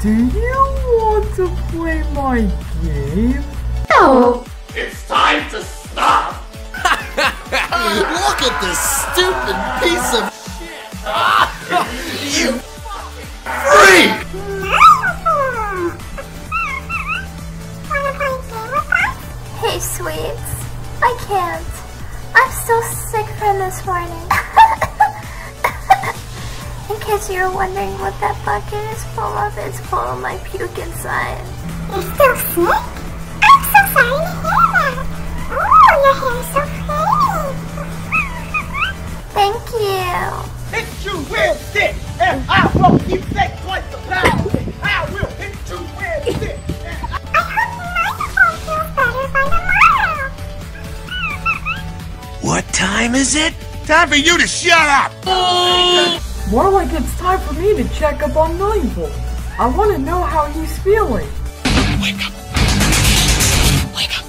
Do you want to play my game? No. It's time to stop! Look at this stupid piece of shit! you freak! Hey, sweets. I can't. I'm still sick from this morning. In case you're wondering what that bucket is full of, it's full of my puke inside. You're still sick? I'm so sorry to hear that. Oh, your hair's so pretty. Thank you. hit you with stick, and I will keep that twice the power. I will hit you with stick. I hope your microphone feels better by tomorrow. What time is it? Time for you to shut up! Oh. More like it's time for me to check up on Nigel. I want to know how he's feeling. Wake up! Wake up!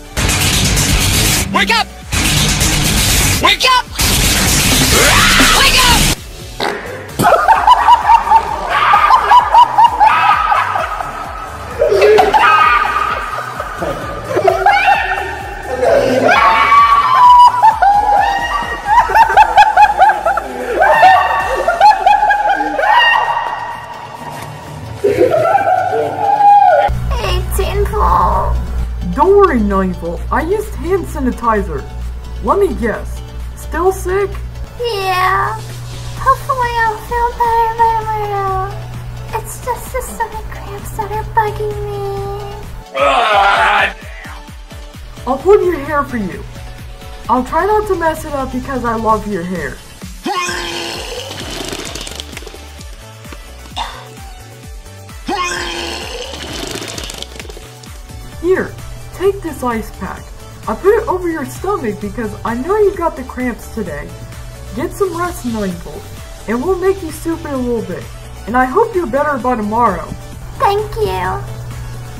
Wake up! Wake up! I used hand sanitizer. Let me guess. Still sick? Yeah. Hopefully I'll feel better by tomorrow. It's just the stomach cramps that are bugging me. I'll put your hair for you. I'll try not to mess it up because I love your hair. This ice pack. I put it over your stomach because I know you got the cramps today. Get some rest, Nigel, and we'll make you soup in a little bit. And I hope you're better by tomorrow. Thank you.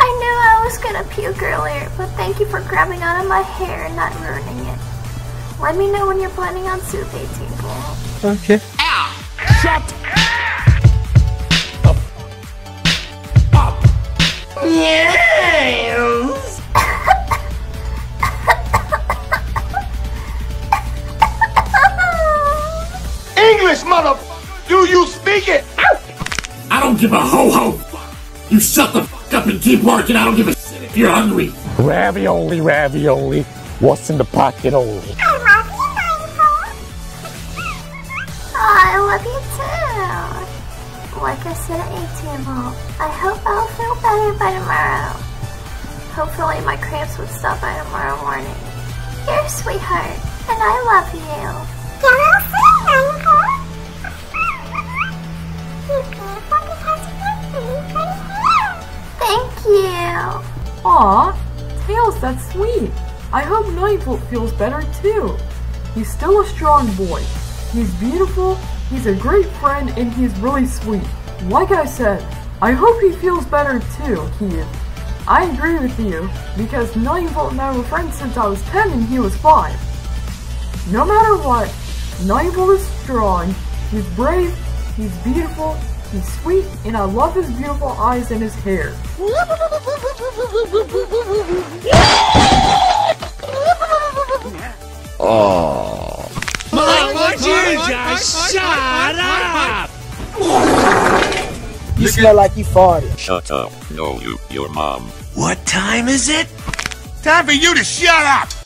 I knew I was gonna puke earlier, but thank you for grabbing onto my hair and not ruining it. Let me know when you're planning on soup, 18 full. Okay. Shut don't give a ho ho fuck! You shut the fuck up and keep working, I don't give a shit if you're hungry! Ravioli, ravioli. What's in the pocket only? I love you, Nigel. Oh, I love you too. Like I said at 18 ball, I hope I'll feel better by tomorrow. Hopefully my cramps would stop by tomorrow morning. You're a sweetheart, and I love you. You're all free, you. Aw, Tails, that's sweet. I hope Nigel feels better too. He's still a strong boy. He's beautiful, he's a great friend, and he's really sweet. Like I said, I hope he feels better too, Keith. I agree with you, because Nigel and I were friends since I was 10 and he was 5. No matter what, Nigel is strong, he's brave, he's beautiful, he's sweet, and I love his beautiful eyes and his hair. Oh. My Martina, just shut up! You smell like you farted. Shut up. No, you, your mom. What time is it? Time for you to shut up!